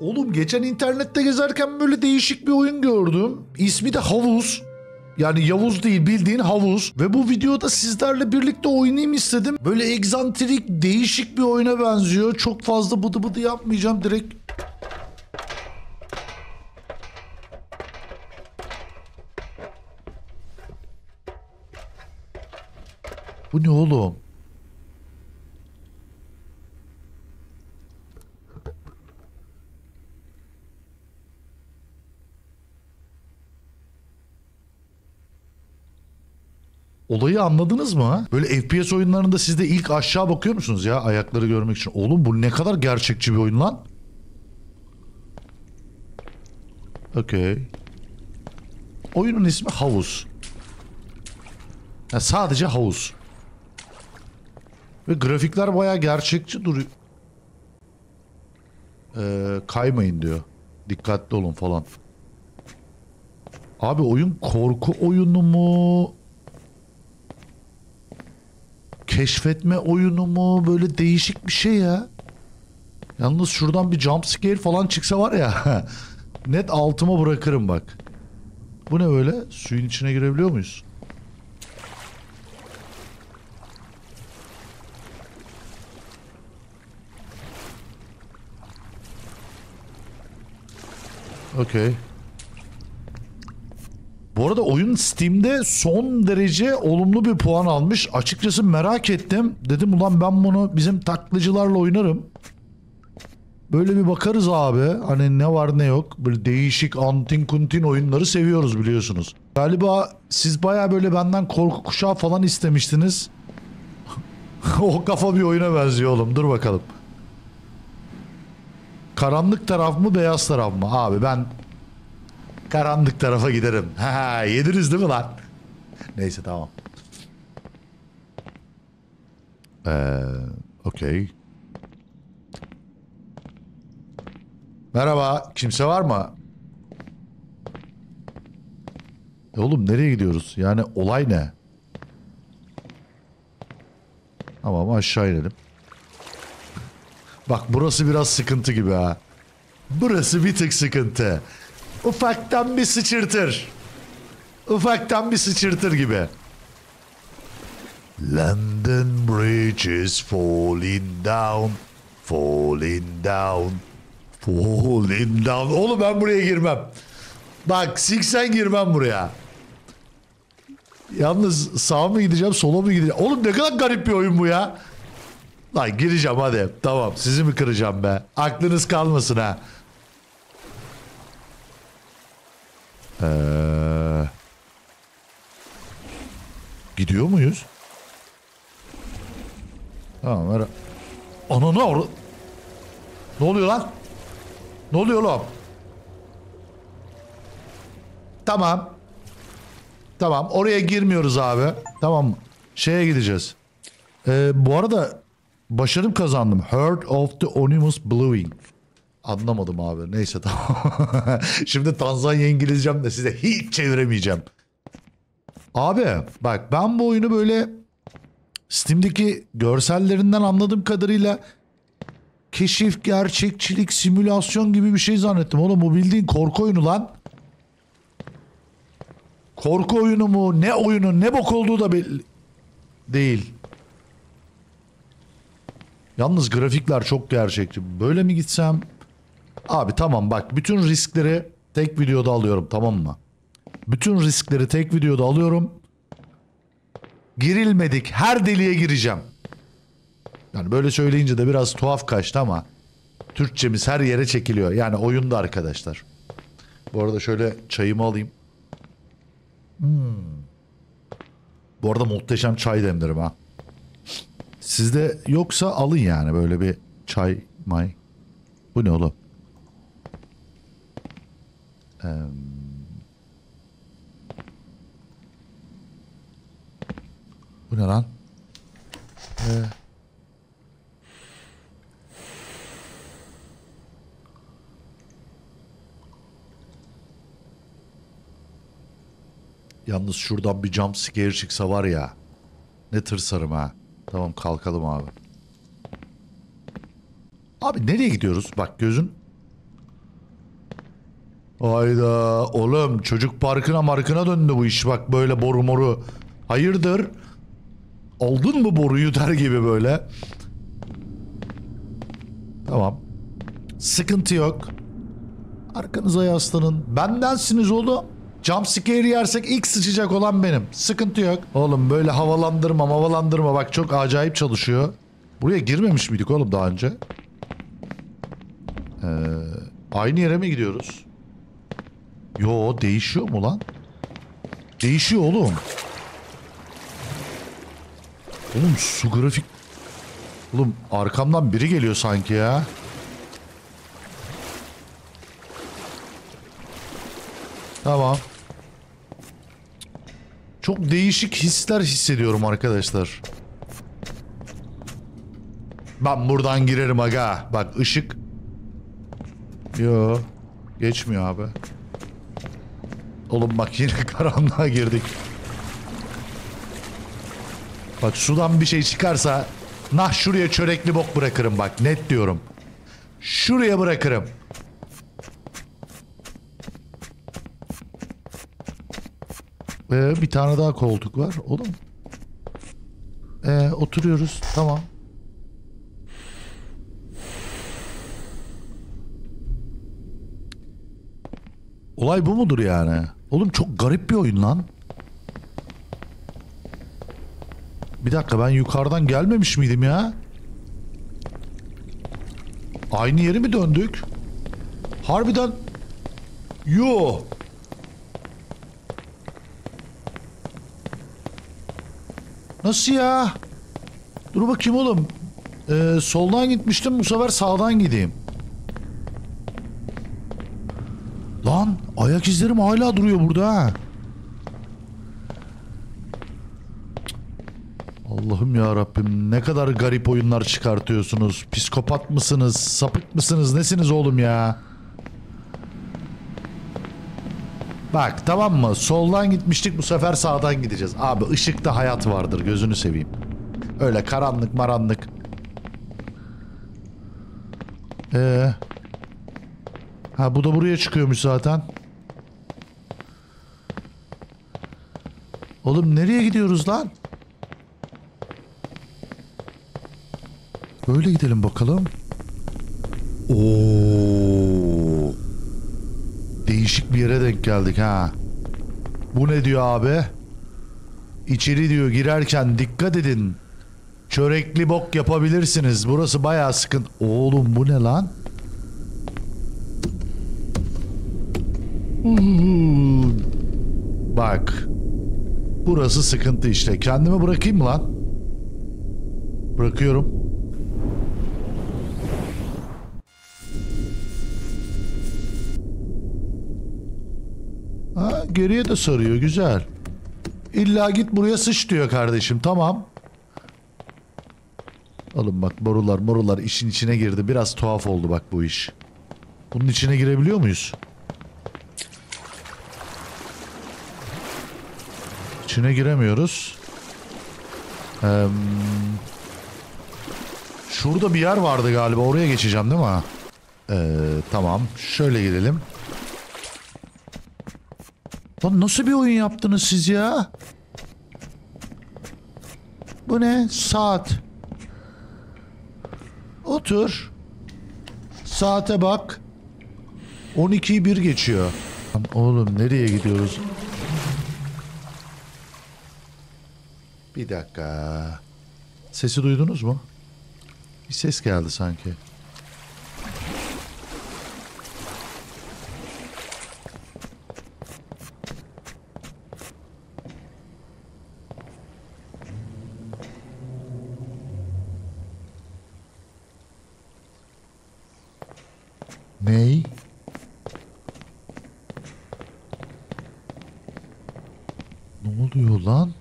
Oğlum geçen internette gezerken böyle değişik bir oyun gördüm. İsmi de Havuz. Yani Yavuz değil bildiğin havuz. Ve bu videoda sizlerle birlikte oynayayım istedim. Böyle egzantrik değişik bir oyuna benziyor. Çok fazla bıdı bıdı yapmayacağım direkt. Bu ne oğlum? Olayı anladınız mı? Böyle FPS oyunlarında siz de ilk aşağı bakıyor musunuz ya ayakları görmek için? Oğlum bu ne kadar gerçekçi bir oyun lan? Okey. Oyunun ismi Havuz. Ya sadece havuz. Ve grafikler bayağı gerçekçi duruyor. Ee, kaymayın diyor. Dikkatli olun falan. Abi oyun korku oyunu mu? Keşfetme oyunu mu? Böyle değişik bir şey ya. Yalnız şuradan bir jump scare falan çıksa var ya. net altıma bırakırım bak. Bu ne böyle? Suyun içine girebiliyor muyuz? Okey. Bu arada oyun Steam'de son derece olumlu bir puan almış. Açıkçası merak ettim. Dedim ulan ben bunu bizim taklacılarla oynarım. Böyle bir bakarız abi. Hani ne var ne yok. Böyle değişik antin kuntin oyunları seviyoruz biliyorsunuz. Galiba siz baya böyle benden korku kuşağı falan istemiştiniz. o kafa bir oyuna benziyor oğlum. Dur bakalım. Karanlık taraf mı beyaz taraf mı? Abi ben karanlık tarafa giderim. Ha yediniz değil mi lan? Neyse tamam. Ee, okey. Merhaba. Kimse var mı? E oğlum nereye gidiyoruz? Yani olay ne? Tamam aşağı inelim. Bak burası biraz sıkıntı gibi ha. Burası bir tık sıkıntı. Ufaktan bir sıçırtır. Ufaktan bir sıçırtır gibi. London Bridge is falling down. Falling down. Falling down. Oğlum ben buraya girmem. Bak siksen girmem buraya. Yalnız sağa mı gideceğim sola mı gideceğim? Oğlum ne kadar garip bir oyun bu ya. Lan gireceğim hadi. Tamam sizi mi kıracağım be? Aklınız kalmasın ha. Ee, gidiyor muyuz? Tamam ver. Ana ne or- Ne oluyor lan? Ne oluyor lan? Tamam. Tamam oraya girmiyoruz abi. Tamam şeye gideceğiz. Ee, bu arada başarım kazandım. Heard of the Onimus Blowing. Anlamadım abi. Neyse tamam. Şimdi Tanzanya İngilizcem de size hiç çeviremeyeceğim. Abi bak ben bu oyunu böyle Steam'deki görsellerinden anladığım kadarıyla keşif, gerçekçilik, simülasyon gibi bir şey zannettim. Oğlum bu bildiğin korku oyunu lan. Korku oyunu mu, ne oyunu, ne bok olduğu da belli değil. Yalnız grafikler çok gerçekçi. Böyle mi gitsem? Abi tamam bak bütün riskleri tek videoda alıyorum tamam mı? Bütün riskleri tek videoda alıyorum. Girilmedik her deliğe gireceğim. Yani böyle söyleyince de biraz tuhaf kaçtı ama Türkçemiz her yere çekiliyor. Yani oyunda arkadaşlar. Bu arada şöyle çayımı alayım. Hmm. Bu arada muhteşem çay demlerim ha. Sizde yoksa alın yani böyle bir çay may. Bu ne oğlum? Ee, bu ne lan? Ee, Yalnız şuradan bir jump scare çıksa var ya. Ne tırsarım ha. Tamam kalkalım abi. Abi nereye gidiyoruz? Bak gözün. Hayda oğlum çocuk parkına markına döndü bu iş bak böyle boru moru. Hayırdır? Aldın mı boruyu der gibi böyle. Tamam. Sıkıntı yok. Arkanıza yaslanın. Bendensiniz oğlum. Jump scare yersek ilk sıçacak olan benim. Sıkıntı yok. Oğlum böyle havalandırma havalandırma bak çok acayip çalışıyor. Buraya girmemiş miydik oğlum daha önce? Ee, aynı yere mi gidiyoruz? Yo değişiyor mu lan? Değişiyor oğlum. Oğlum su grafik... Oğlum arkamdan biri geliyor sanki ya. Tamam. Çok değişik hisler hissediyorum arkadaşlar. Ben buradan girerim aga. Bak ışık. Yo. Geçmiyor abi. Oğlum bak yine karanlığa girdik. Bak sudan bir şey çıkarsa nah şuraya çörekli bok bırakırım bak net diyorum. Şuraya bırakırım. Ee, bir tane daha koltuk var oğlum. Ee, oturuyoruz tamam. Olay bu mudur yani? Oğlum çok garip bir oyun lan. Bir dakika ben yukarıdan gelmemiş miydim ya? Aynı yeri mi döndük? Harbiden... Yo. Nasıl ya? Dur bakayım oğlum. Ee, soldan gitmiştim bu sefer sağdan gideyim. Lan ayak izlerim hala duruyor burada ha. Allah'ım ya Rabbim ne kadar garip oyunlar çıkartıyorsunuz. Psikopat mısınız? Sapık mısınız? Nesiniz oğlum ya? Bak tamam mı? Soldan gitmiştik bu sefer sağdan gideceğiz. Abi ışıkta hayat vardır gözünü seveyim. Öyle karanlık maranlık. Ee, ha bu da buraya çıkıyormuş zaten. Oğlum nereye gidiyoruz lan? Böyle gidelim bakalım. Oo. Değişik bir yere denk geldik ha. Bu ne diyor abi? İçeri diyor girerken dikkat edin. Çörekli bok yapabilirsiniz. Burası bayağı sıkıntı. Oğlum bu ne lan? Hmm. Bak. Burası sıkıntı işte. Kendimi bırakayım mı lan? Bırakıyorum. Ha, geriye de sarıyor güzel. İlla git buraya sıç diyor kardeşim tamam. Oğlum bak borular morular işin içine girdi. Biraz tuhaf oldu bak bu iş. Bunun içine girebiliyor muyuz? İçine giremiyoruz. Eee, şurada bir yer vardı galiba. Oraya geçeceğim değil mi? Ee, tamam. Şöyle gidelim. Lan nasıl bir oyun yaptınız siz ya? Bu ne? Saat. Otur. Saate bak. 12'yi bir geçiyor. Lan Oğlum nereye gidiyoruz? Bir dakika. Sesi duydunuz mu? Bir ses geldi sanki. Ney? Ne oluyor lan?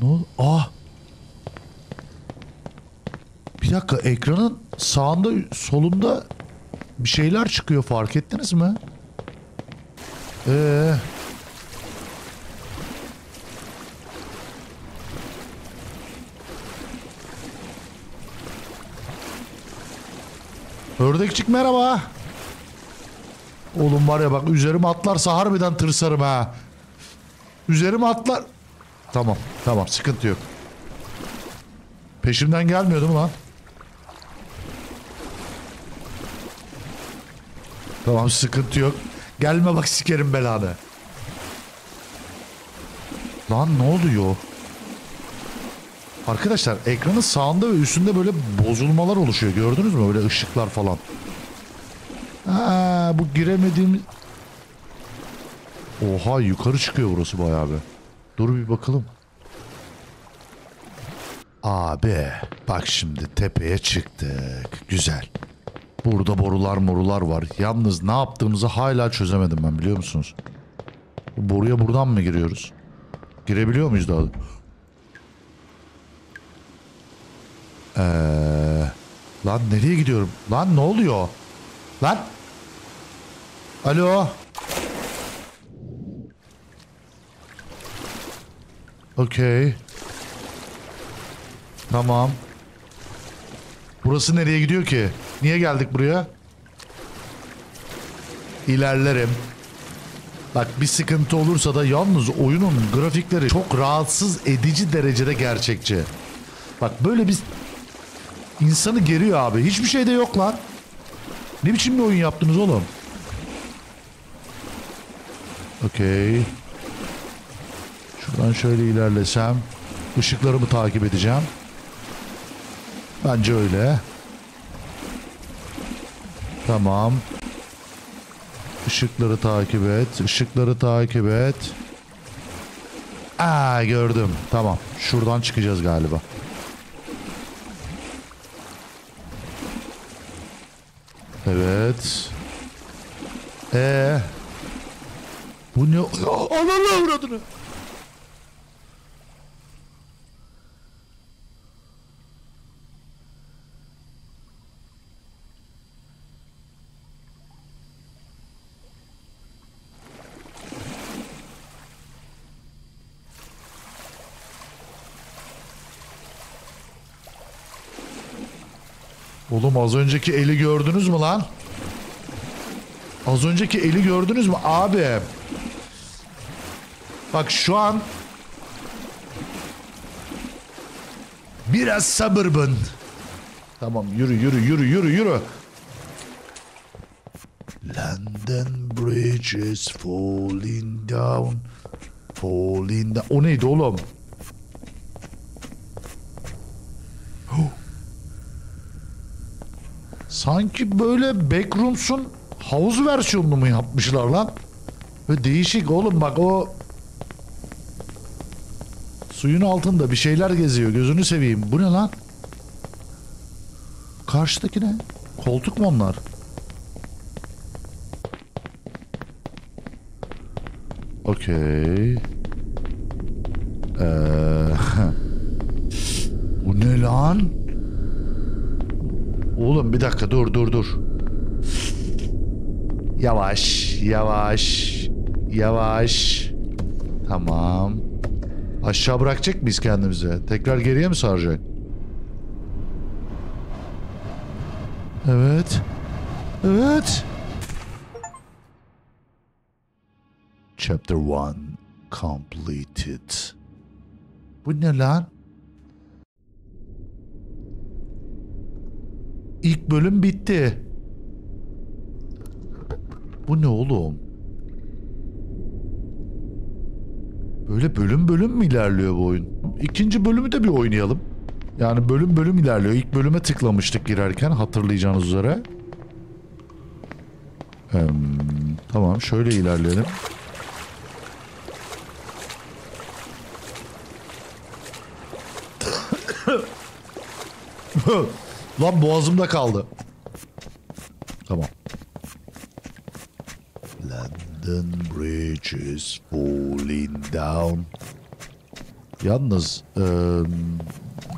Ne ol? Ah! Bir dakika ekranın sağında solunda bir şeyler çıkıyor fark ettiniz mi? Ee. Ördekçik merhaba. Oğlum var ya bak üzerime atlarsa harbiden tırsarım ha. Üzerime atlar. Tamam tamam sıkıntı yok. Peşimden gelmiyor değil mi lan? Tamam sıkıntı yok. Gelme bak sikerim belanı. Lan ne oluyor? Arkadaşlar ekranın sağında ve üstünde böyle bozulmalar oluşuyor. Gördünüz mü? Böyle ışıklar falan. Ha, bu giremediğimiz... Oha yukarı çıkıyor burası bayağı bir. Dur bir bakalım. Abi bak şimdi tepeye çıktık. Güzel. Burada borular morular var. Yalnız ne yaptığımızı hala çözemedim ben biliyor musunuz? Boruya buradan mı giriyoruz? Girebiliyor muyuz daha? Ee, lan nereye gidiyorum? Lan ne oluyor? Lan? Alo? Okey. Tamam. Burası nereye gidiyor ki? Niye geldik buraya? İlerlerim. Bak bir sıkıntı olursa da yalnız oyunun grafikleri çok rahatsız edici derecede gerçekçi. Bak böyle bir insanı geriyor abi. Hiçbir şey de yok lan. Ne biçim bir oyun yaptınız oğlum? Okey. Şuradan şöyle ilerlesem. ışıklarımı takip edeceğim. Bence öyle. Tamam. Işıkları takip et. Işıkları takip et. Aa gördüm. Tamam. Şuradan çıkacağız galiba. Evet. Ee. Bu ne? Ananı avradını. Oğlum az önceki eli gördünüz mü lan? Az önceki eli gördünüz mü abi? Bak şu an biraz sabır bın. Tamam yürü yürü yürü yürü yürü. London Bridge is falling down. Falling down. O neydi oğlum? Sanki böyle Backrooms'un havuz versiyonunu mu yapmışlar lan? Ve değişik oğlum bak o suyun altında bir şeyler geziyor gözünü seveyim. Bu ne lan? Karşıdaki ne? Koltuk mu onlar? Okey. Ee, bu ne lan? Oğlum bir dakika dur dur dur. Yavaş, yavaş, yavaş. Tamam. Aşağı bırakacak mıyız kendimize? Tekrar geriye mi saracak? Evet. Evet. Chapter 1 completed. Bu ne lan? İlk bölüm bitti. Bu ne oğlum? Böyle bölüm bölüm mü ilerliyor bu oyun? İkinci bölümü de bir oynayalım. Yani bölüm bölüm ilerliyor. İlk bölüme tıklamıştık girerken hatırlayacağınız üzere. Em, tamam şöyle ilerleyelim. Lan boğazımda kaldı. Tamam. London Bridge is falling down. Yalnız eee,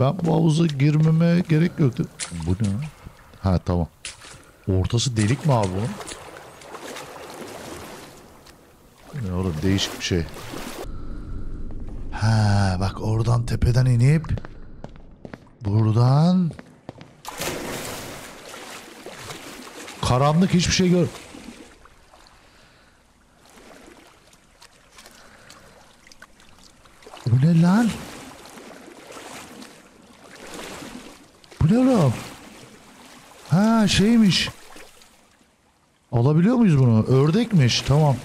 ben bu havuza girmeme gerek yoktu. Bu ne? Ha tamam. Ortası delik mi abi bunun? Bu Ne oğlum değişik bir şey. Ha bak oradan tepeden inip buradan Karanlık hiçbir şey gör. Bu ne lan? Bu ne oğlum? Ha şeymiş. Alabiliyor muyuz bunu? Ördekmiş. Tamam.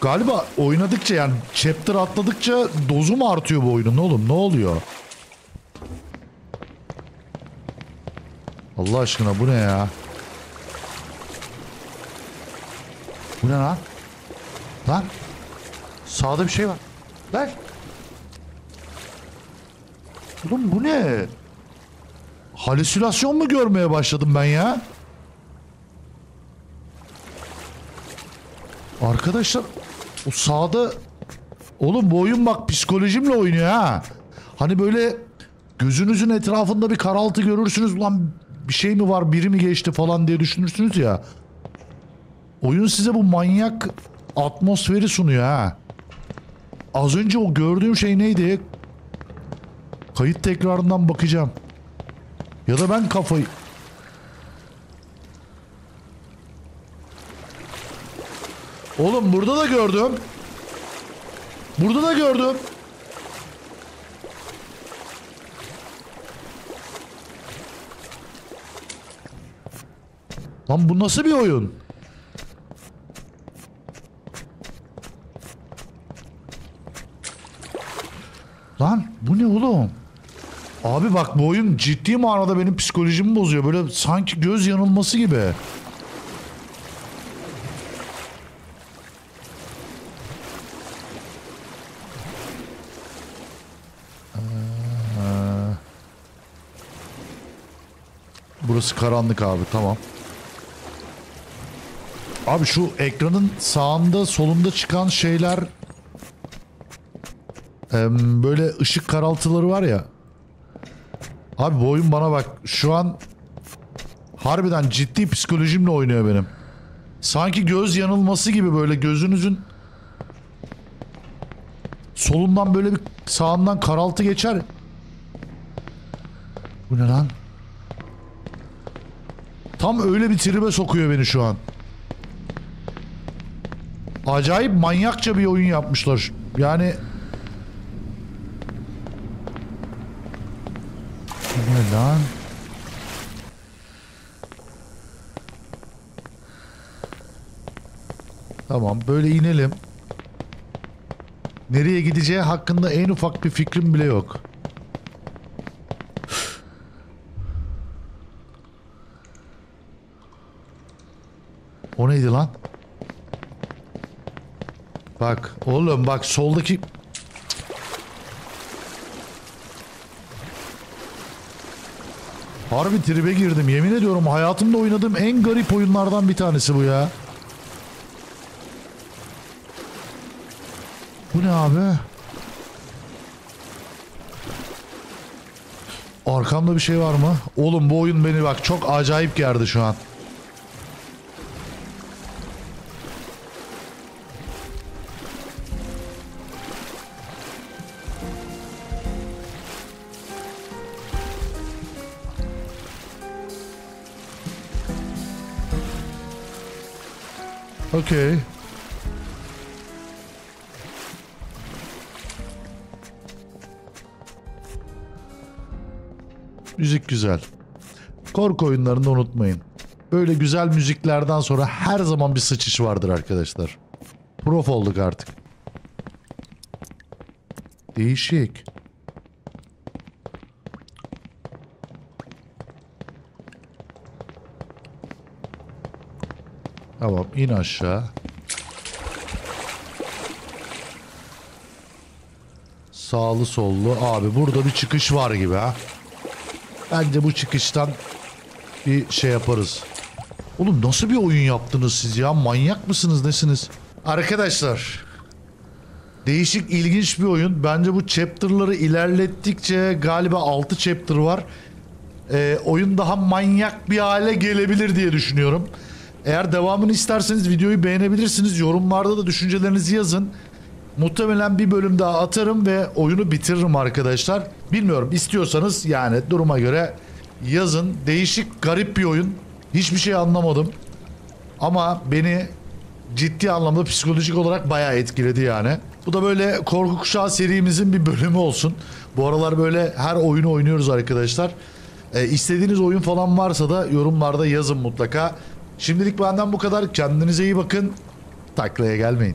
Galiba oynadıkça yani chapter atladıkça dozu mu artıyor bu oyunun oğlum? Ne oluyor? Allah aşkına bu ne ya? Bu ne lan? Lan? Sağda bir şey var. Lan? Oğlum bu ne? Halüsinasyon mu görmeye başladım ben ya? Arkadaşlar o sağda oğlum bu oyun bak psikolojimle oynuyor ha. Hani böyle gözünüzün etrafında bir karaltı görürsünüz ulan bir şey mi var biri mi geçti falan diye düşünürsünüz ya. Oyun size bu manyak atmosferi sunuyor ha. Az önce o gördüğüm şey neydi? Kayıt tekrarından bakacağım. Ya da ben kafayı... Oğlum burada da gördüm. Burada da gördüm. Lan bu nasıl bir oyun? Lan bu ne oğlum? Abi bak bu oyun ciddi manada benim psikolojimi bozuyor. Böyle sanki göz yanılması gibi. Ee, Burası karanlık abi tamam. Abi şu ekranın sağında solunda çıkan şeyler böyle ışık karaltıları var ya. Abi bu oyun bana bak şu an harbiden ciddi psikolojimle oynuyor benim. Sanki göz yanılması gibi böyle gözünüzün solundan böyle bir sağından karaltı geçer. Bu ne lan? Tam öyle bir tribe sokuyor beni şu an. Acayip manyakça bir oyun yapmışlar. Yani ne lan? Tamam böyle inelim. Nereye gideceği hakkında en ufak bir fikrim bile yok. O neydi lan? Bak oğlum bak soldaki Harbi tribe girdim. Yemin ediyorum hayatımda oynadığım en garip oyunlardan bir tanesi bu ya. Bu ne abi? Arkamda bir şey var mı? Oğlum bu oyun beni bak çok acayip gerdi şu an. Okey. Müzik güzel. Korku oyunlarını unutmayın. Böyle güzel müziklerden sonra her zaman bir sıçış vardır arkadaşlar. Prof olduk artık. Değişik. Tamam in aşağı. Sağlı sollu. Abi burada bir çıkış var gibi ha. Bence bu çıkıştan bir şey yaparız. Oğlum nasıl bir oyun yaptınız siz ya? Manyak mısınız nesiniz? Arkadaşlar. Değişik ilginç bir oyun. Bence bu chapter'ları ilerlettikçe galiba 6 chapter var. Ee, oyun daha manyak bir hale gelebilir diye düşünüyorum. Eğer devamını isterseniz videoyu beğenebilirsiniz. Yorumlarda da düşüncelerinizi yazın. Muhtemelen bir bölüm daha atarım ve oyunu bitiririm arkadaşlar. Bilmiyorum istiyorsanız yani duruma göre yazın. Değişik garip bir oyun. Hiçbir şey anlamadım. Ama beni ciddi anlamda psikolojik olarak bayağı etkiledi yani. Bu da böyle Korku Kuşağı serimizin bir bölümü olsun. Bu aralar böyle her oyunu oynuyoruz arkadaşlar. E, istediğiniz oyun falan varsa da yorumlarda yazın mutlaka. Şimdilik benden bu kadar. Kendinize iyi bakın. Taklaya gelmeyin.